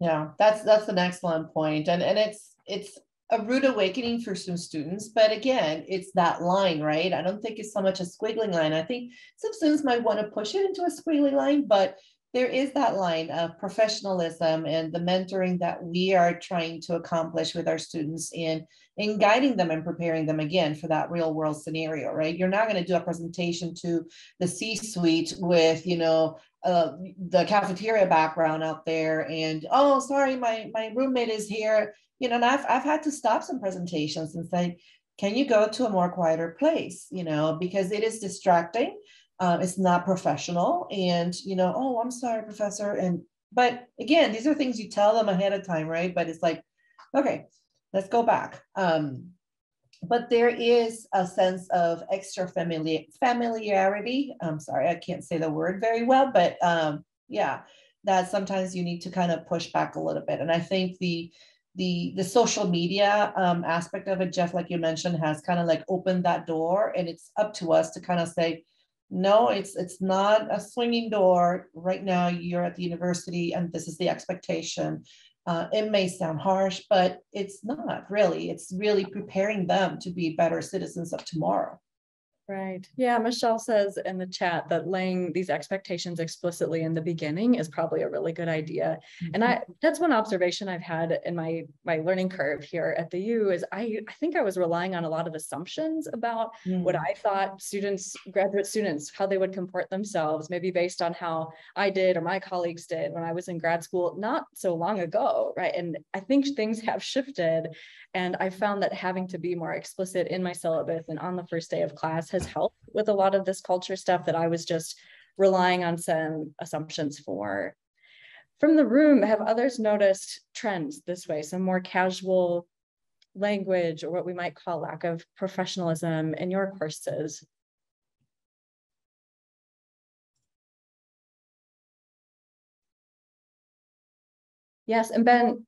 Yeah that's that's an excellent point and and it's it's a rude awakening for some students but again it's that line right? I don't think it's so much a squiggling line. I think some students might want to push it into a squiggly line but there is that line of professionalism and the mentoring that we are trying to accomplish with our students in in guiding them and preparing them again for that real world scenario right you're not going to do a presentation to the c suite with you know uh, the cafeteria background out there and oh sorry my my roommate is here you know and i've, I've had to stop some presentations and say can you go to a more quieter place? You know, because it is distracting. Um, it's not professional, and you know, oh, I'm sorry, professor. And but again, these are things you tell them ahead of time, right? But it's like, okay, let's go back. Um, but there is a sense of extra familiar familiarity. I'm sorry, I can't say the word very well, but um, yeah, that sometimes you need to kind of push back a little bit. And I think the the the social media um, aspect of it, Geoff, like you mentioned, has kind of like opened that door, and it's up to us to kind of say, no, it's it's not a swinging door. Right now, you're at the university, and this is the expectation. Uh, it may sound harsh, but it's not really. It's really preparing them to be better citizens of tomorrow. Right. Yeah. Michelle says in the chat that laying these expectations explicitly in the beginning is probably a really good idea. Mm-hmm. And I that's one observation I've had in my my learning curve here at the U is I I think I was relying on a lot of assumptions about mm-hmm. what mm. I thought students, graduate students, how they would comport themselves, maybe based on how I did or my colleagues did when I was in grad school not so long ago. Right. And I think things have shifted. And I found that having to be more explicit in my syllabus and on the first day of class has helped with a lot of this culture stuff that I was just relying on some assumptions for. From the room, have others noticed trends this way, some more casual language or what we might call lack of professionalism in your courses? Yes, and Ben,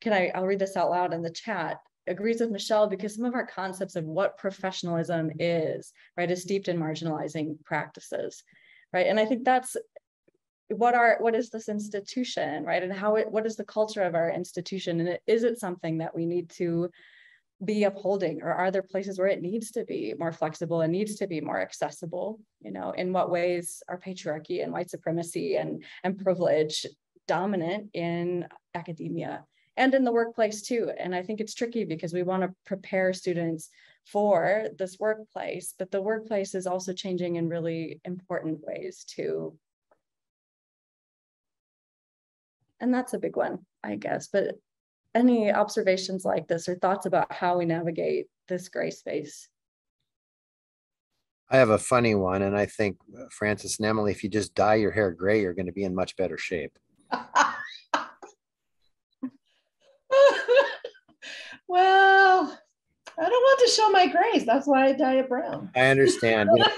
can I, I'll read this out loud in the chat, agrees with Michelle because some of our concepts of what professionalism is, right, is steeped in marginalizing practices, right? And I think that's what are what is this institution, right? And how it what is the culture of our institution? And is it something that we need to be upholding or are there places where it needs to be more flexible and needs to be more accessible you know in what ways are patriarchy and white supremacy and and privilege dominant in academia and in the workplace too. And I think it's tricky because we want to prepare students for this workplace, but the workplace is also changing in really important ways too. And that's a big one, I guess. But any observations like this or thoughts about how we navigate this gray space? I have a funny one, and I think uh, Frances and Emily, if you just dye your hair gray, you're going to be in much better shape. <laughs> well, I don't want to show my grace. That's why I dye it brown. I understand. You <laughs> know,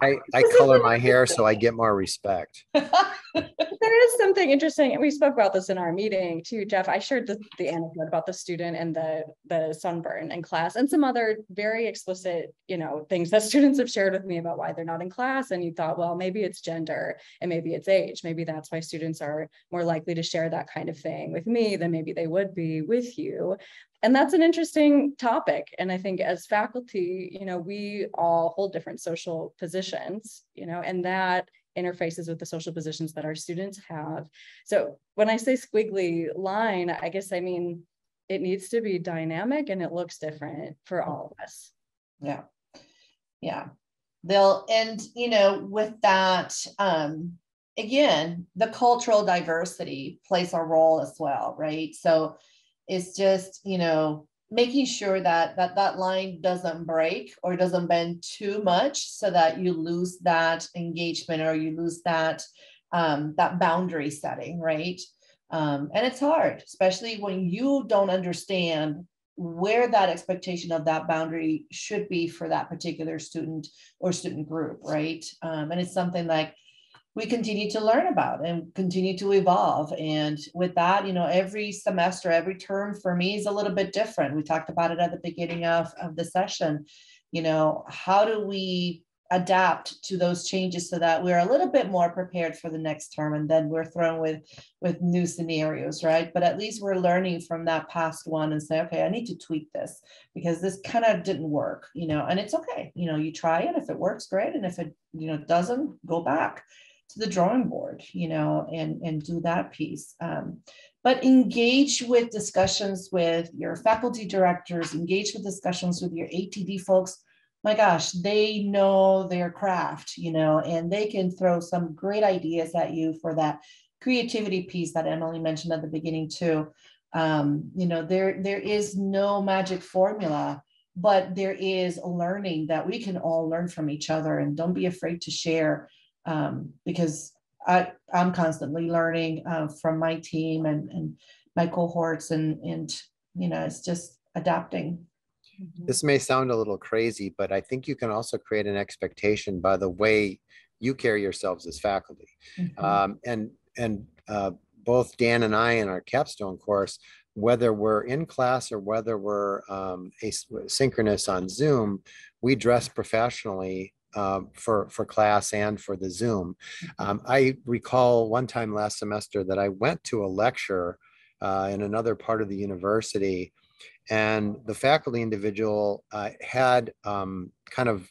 I, I color my hair so I get more respect. <laughs> there is something interesting, and we spoke about this in our meeting too, Geoff. I shared the, the anecdote about the student and the the sunburn in class, and some other very explicit, you know, things that <laughs> students have shared with me about why they're not in class. And you thought, well, maybe it's gender and maybe it's age. Maybe that's why students are more likely to share that kind of thing with me than maybe they would be with you and that's an interesting topic. And i think as faculty you know we all hold different social positions you know and that interfaces with the social positions that our students have. So when i say squiggly line i guess i mean it needs to be dynamic and it looks different for all of us. Yeah. Yeah. They'll and you know with that um again the cultural diversity plays a role as well right? So it's just you know making sure that that that line doesn't break or doesn't bend too much so that you lose that engagement or you lose that um, that boundary setting right? Um, and it's hard especially when you don't understand where that expectation of that boundary should be for that particular student or student group right? Um, and it's something like we continue to learn about and continue to evolve. And with that, you know, every semester, every term for me is a little bit different. We talked about it at the beginning of, of the session. You know, how do we adapt to those changes so that we're a little bit more prepared for the next term and then we're thrown with with new scenarios right but at least we're learning from that past one and say okay i need to tweak this because this kind of didn't work you know and it's okay you know you try it if it works great and if it you know doesn't go back to the drawing board, you know, and, and do that piece. Um, but engage with discussions with your faculty directors, engage with discussions with your ATD folks. My gosh, they know their craft, you know, and they can throw some great ideas at you for that creativity piece that Emily mentioned at the beginning too. Um, you know, there there is no magic formula but there is learning that we can all learn from each other and don't be afraid to share um, because I, I'm constantly learning uh, from my team and, and my cohorts and, and, you know, it's just adapting. This may sound a little crazy, but I think you can also create an expectation by the way you carry yourselves as faculty. Mhm. Um, and and uh, both Dan and I in our capstone course, whether we're in class or whether we're um, asynchronous on Zoom, we dress professionally um, for for class and for the Zoom. Um, I recall one time last semester that I went to a lecture uh, in another part of the university, and the faculty individual uh, had um, kind of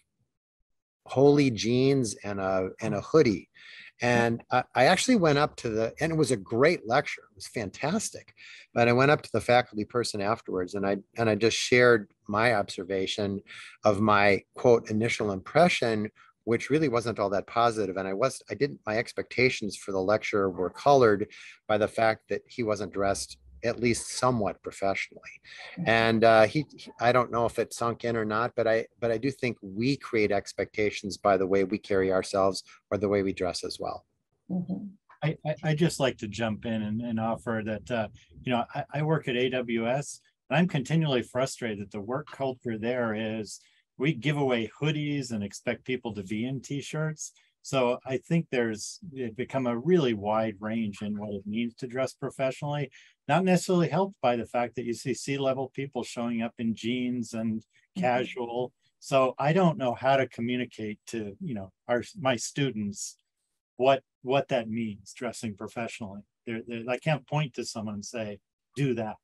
holy jeans and a and a hoodie Mm-hmm. and I, I actually went up to the and it was a great lecture it was fantastic but i went up to the faculty person afterwards and i and i just shared my observation of my quote initial impression which really wasn't all that positive and i was i didn't my expectations for the lecture were colored by the fact that he wasn't dressed at least somewhat professionally. And uh, he, he- I don't know if it sunk in or not, but I, but I do think we create expectations by the way we carry ourselves or the way we dress as well. Mhm. I, I, I just like to jump in and, and offer that, uh, you know, I, I work at AWS and I'm continually frustrated that the work culture there is we give away hoodies and expect people to be in t-shirts. So I think there's it become a really wide range in what it means to dress professionally, not necessarily helped by the fact that you see C-level people showing up in jeans and Mhm. casual. So I don't know how to communicate to, you know, our my students what what that means dressing professionally. There, I can't point to someone and say, do that.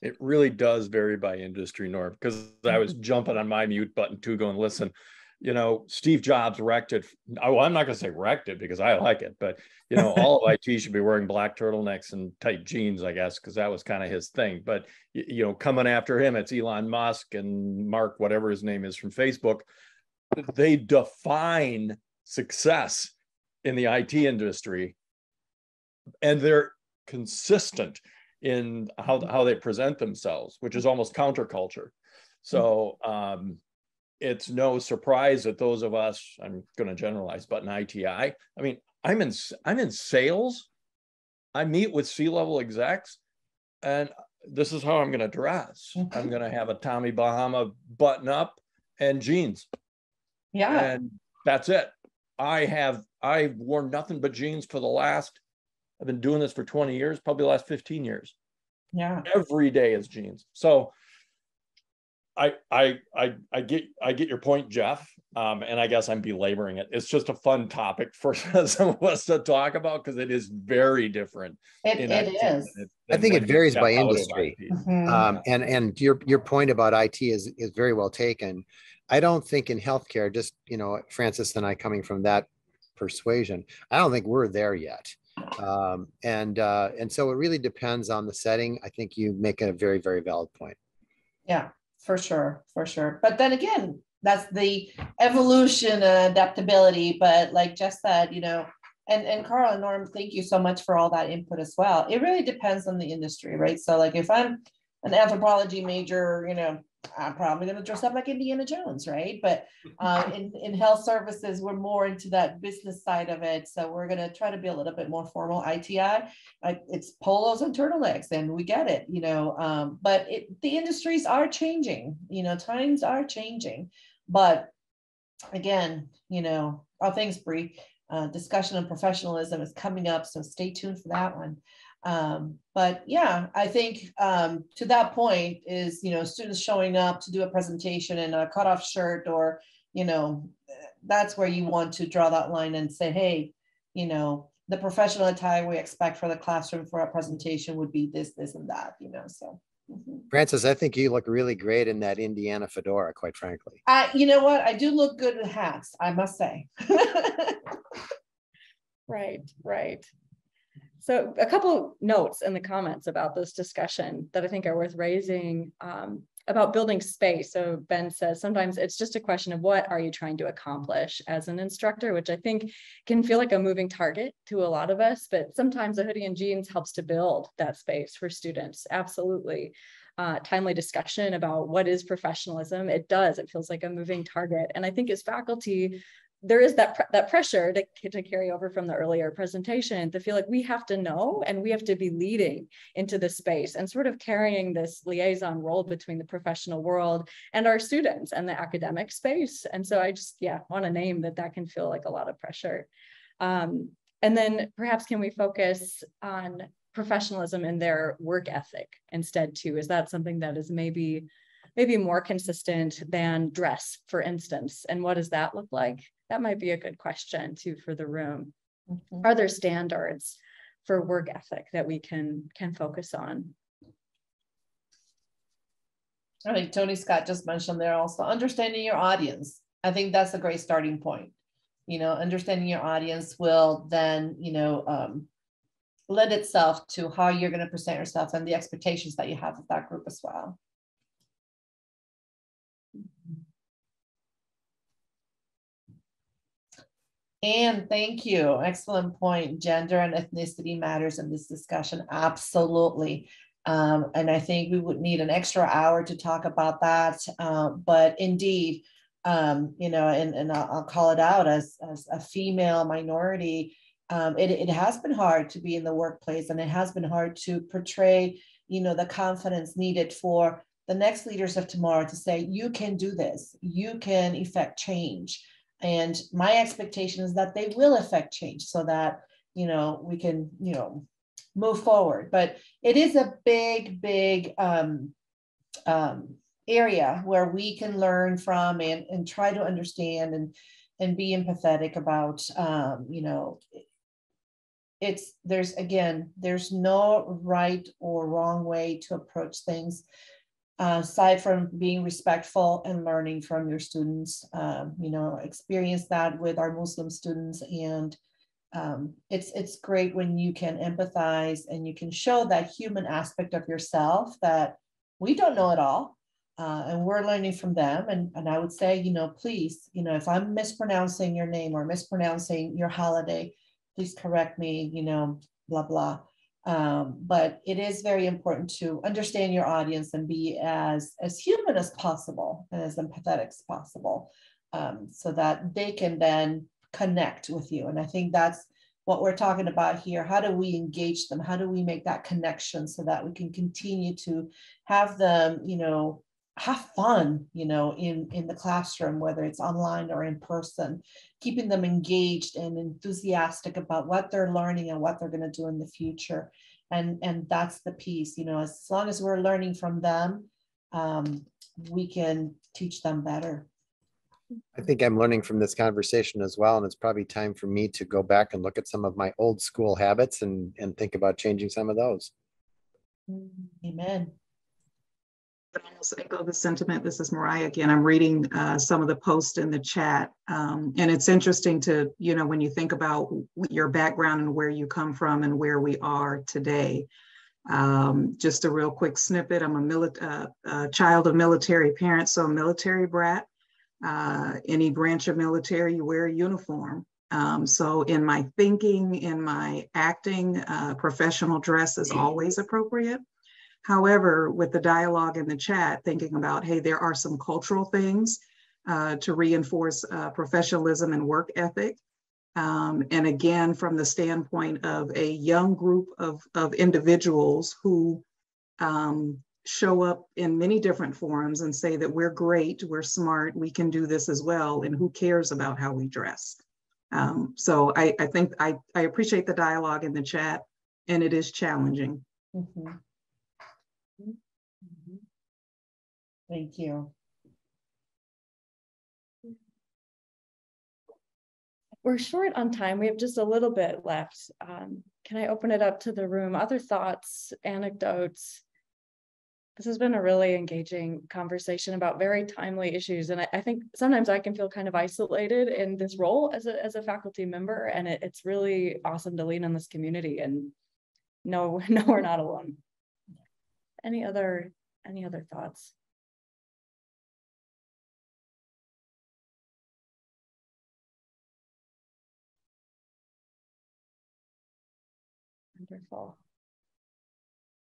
It really does vary by industry, Norm, because I was jumping on my mute button too, going, listen, you know, Steve Jobs wrecked it. Oh, I'm not going to say wrecked it because I like it, but you know, all of <laughs> IT should be wearing black turtlenecks and tight jeans, I guess, because that was kind of his thing. But you know, coming after him, it's Elon Musk and Mark, whatever his name is from Facebook. They define success in the IT industry, and they're consistent in how how they present themselves, which is almost counterculture. So um, it's no surprise that those of us, I'm going to generalize, but in ITI, I mean, I'm in I'm in sales. I meet with C-level execs, and this is how I'm going to dress. Mhm. I'm going to have a Tommy Bahama button up and jeans, Yeah, and that's it. I have I've worn nothing but jeans for the last. I've been doing this for 20 years, probably the last 15 years yeah. every day is jeans. So I I I I get I get your point, Geoff. Um, and I guess I'm belaboring it. It's just a fun topic for <laughs> some of us to talk about because it is very different. It, in it IT is. I think it varies by industry. IT. Mhm. Um, and and your your point about IT is is very well taken. I don't think in healthcare, just you know, Frances and I coming from that persuasion, I don't think we're there yet. Um, and uh, and so it really depends on the setting. I think you make a very very valid point. Yeah, for sure, for sure. But then again, that's the evolution and adaptability. But like Jess said, you know, and and Carl and Norm, thank you so much for all that input as well. It really depends on the industry, right? So like if I'm an anthropology major, you know, I'm probably gonna dress up like Indiana Jones, right? But uh, <laughs> in in health services, we're more into that business side of it. So we're gonna try to be a little bit more formal. ITI, like it's polos and turtlenecks, and we get it, you know. Um, but it the industries are changing, you know, times are changing. But again, you know, all things Bree, uh, discussion on professionalism is coming up, so stay tuned for that one. Um, but yeah, I think um, to that point is, you know, students showing up to do a presentation in a cutoff shirt or, you know, that's where you want to draw that line and say, hey, you know, the professional attire we expect for the classroom for a presentation would be this, this, and that, you know, so. mhm. Frances, I think you look really great in that Indiana fedora, quite frankly. Uh, you know what? I do look good with hats, I must say. <laughs> Right, right. So a couple notes in the comments about this discussion that I think are worth raising um, about building space. So Ben says sometimes it's just a question of what are you trying to accomplish as an instructor, which I think can feel like a moving target to a lot of us, but sometimes a hoodie and jeans helps to build that space for students. Absolutely. uh, timely discussion about what is professionalism. It does, it feels like a moving target. And I think as faculty, there is that pr that pressure to, to carry over from the earlier presentation to feel like we have to know and we have to be leading into the space and sort of carrying this liaison role between the professional world and our students and the academic space. And so I just, yeah, want to name that that can feel like a lot of pressure. Um, and then perhaps can we focus on professionalism in their work ethic instead too? Is that something that is maybe maybe more consistent than dress, for instance? And what does that look like? That might be a good question too for the room. Mm-hmm. Are there standards for work ethic that we can can focus on? I think Tony Scott just mentioned there also understanding your audience. I think that's a great starting point. You know, understanding your audience will then, you know, um, lend itself to how you're going to present yourself and the expectations that you have of that group as well. And thank you. Excellent point. Gender and ethnicity matters in this discussion. Absolutely. Um, and I think we would need an extra hour to talk about that. Uh, but indeed, um, you know, and, and I'll, call it out as, as a female minority, um, it, it has been hard to be in the workplace and it has been hard to portray, you know, the confidence needed for the next leaders of tomorrow to say, you can do this, you can effect change. And my expectation is that they will affect change so that, you know, we can, you know, move forward. But it is a big, big um, um, area where we can learn from and, and try to understand and, and be empathetic about, um, you know, it's there's again there's no right or wrong way to approach things uh, aside from being respectful and learning from your students, um, you know, experience that with our Muslim students. And um, it's, it's great when you can empathize and you can show that human aspect of yourself that we don't know it all. Uh, and we're learning from them. And, and I would say, you know, please, you know, if I'm mispronouncing your name or mispronouncing your holiday, please correct me, you know, blah, blah. Um, but it is very important to understand your audience and be as as human as possible and as empathetic as possible um, so that they can then connect with you. And i think that's what we're talking about here. How do we engage them? How do we make that connection so that we can continue to have them you know have fun you know in in the classroom whether it's online or in person keeping them engaged and enthusiastic about what they're learning and what they're going to do in the future. And and that's the piece you know as long as we're learning from them um, we can teach them better. I think I'm learning from this conversation as well, and it's probably time for me to go back and look at some of my old school habits and and think about changing some of those. Amen almost echo the sentiment. This is Mariah again. I'm reading uh, some of the posts in the chat. Um, and it's interesting to, you know, when you think about your background and where you come from and where we are today. Um, just a real quick snippet. I'm a, mili- uh, a child of military parents, so a military brat. Uh, any branch of military, you wear a uniform. Um, so in my thinking, in my acting, uh, professional dress is always appropriate. However, with the dialogue in the chat, thinking about, hey, there are some cultural things uh, to reinforce uh, professionalism and work ethic. Um, and again, from the standpoint of a young group of, of individuals who um, show up in many different forums and say that we're great, we're smart, we can do this as well, and who cares about how we dress. Um, so I, I think I, I appreciate the dialogue in the chat, and it is challenging. Mm -hmm. Mm-hmm. Thank you. We're short on time. We have just a little bit left. Um, can I open it up to the room? Other thoughts, anecdotes? This has been a really engaging conversation about very timely issues. And I, I think sometimes I can feel kind of isolated in this role as a, as a faculty member. And it, it's really awesome to lean on this community and no, <laughs> no, we're not alone any other any other thoughts? Wonderful.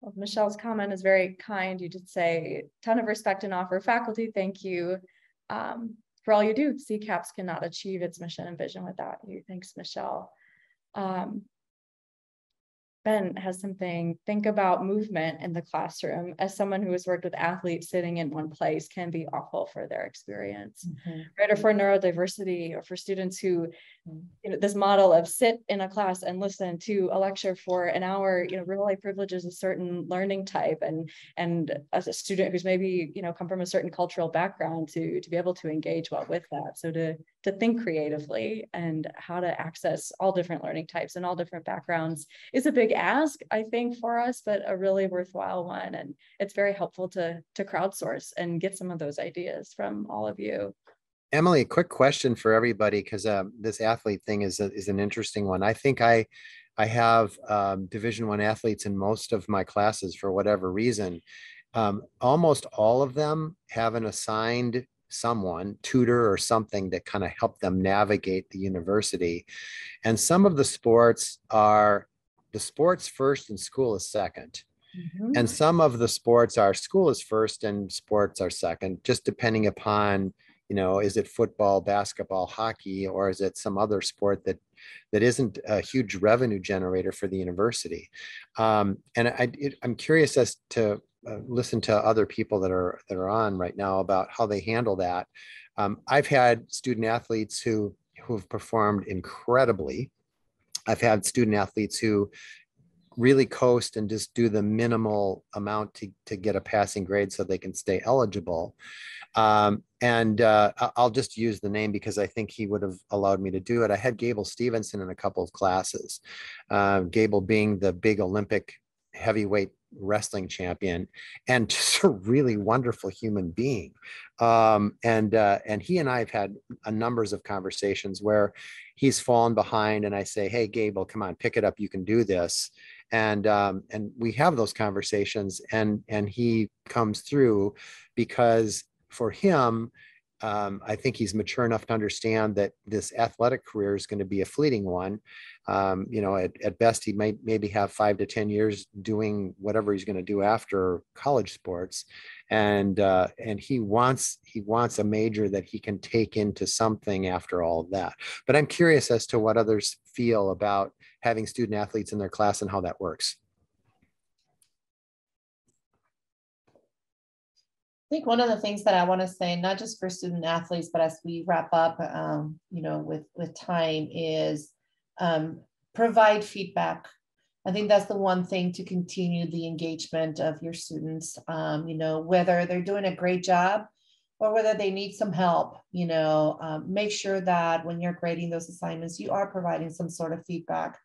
Well, Michelle's comment is very kind. You did say ton of respect and offer faculty. Thank you um, for all you do. CCAPS cannot achieve its mission and vision without you. Thanks, Michelle. Um, Ben has something, think about movement in the classroom as someone who has worked with athletes sitting in one place can be awful for their experience. Mm-hmm. Right. Or for neurodiversity or for students who, you know, this model of sit in a class and listen to a lecture for an hour, you know, really privileges a certain learning type and and as a student who's maybe, you know, come from a certain cultural background to to be able to engage well with that. So to to think creatively and how to access all different learning types and all different backgrounds is a big ask, I think, for us, but a really worthwhile one. And it's very helpful to, to crowdsource and get some of those ideas from all of you. Emily, a quick question for everybody, because um, this athlete thing is, a, is an interesting one. I think I, I have um, Division One athletes in most of my classes for whatever reason. Um, almost all of them have an assigned someone, tutor or something that kind of help them navigate the university. And some of the sports are the sports first and school is 2nd mm-hmm. And some of the sports are school is first and sports are second, just depending upon, you know, is it football, basketball, hockey, or is it some other sport that that isn't a huge revenue generator for the university? Um, and I, I'm curious as to uh, listen to other people that are that are on right now about how they handle that. Um, I've had student athletes who who have performed incredibly. I've had student athletes who really coast and just do the minimal amount to, to get a passing grade so they can stay eligible. Um, and uh, I'll just use the name because I think he would have allowed me to do it. I had Gable Steveson in a couple of classes. Uh, Gable being the big Olympic heavyweight wrestling champion and <laughs> just a really wonderful human being um, and uh, and he and i have had a numbers of conversations where he's fallen behind and i say hey gable come on pick it up you can do this and um, and we have those conversations and and he comes through because for him um, I think he's mature enough to understand that this athletic career is going to be a fleeting one. Um, you know, at, at best, he might maybe have five to 10 years doing whatever he's going to do after college sports. And, uh, and he wants, he wants a major that he can take into something after all of that. But I'm curious as to what others feel about having student athletes in their class and how that works. Think one of the things that I want to say, not just for student athletes, but as we wrap up, um, you know, with with time, is um, provide feedback. I think that's the one thing to continue the engagement of your students. Um, you know, whether they're doing a great job or whether they need some help. You know, um, make sure that when you're grading those assignments, you are providing some sort of feedback,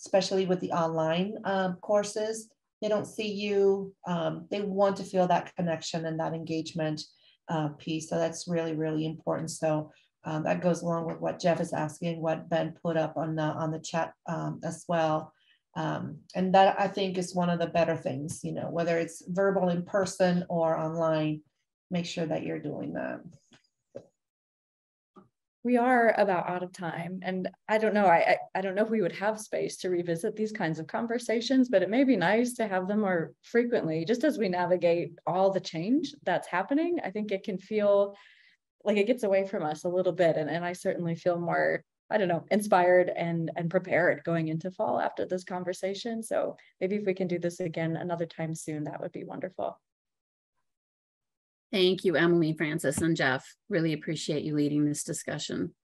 especially with the online um, courses they don't see you um, they want to feel that connection and that engagement uh, piece. So that's really really important. So um, that goes along with what geoff is asking what ben put up on the on the chat um, as well. Um, and that i think is one of the better things you know whether it's verbal in person or online make sure that you're doing that we are about out of time and i don't know I, I don't know if we would have space to revisit these kinds of conversations but it may be nice to have them more frequently just as we navigate all the change that's happening. I think it can feel like it gets away from us a little bit and, and i certainly feel more i don't know inspired and and prepared going into fall after this conversation. So maybe if we can do this again another time soon that would be wonderful Thank you, Emily, Frances, and Geoff. Really appreciate you leading this discussion.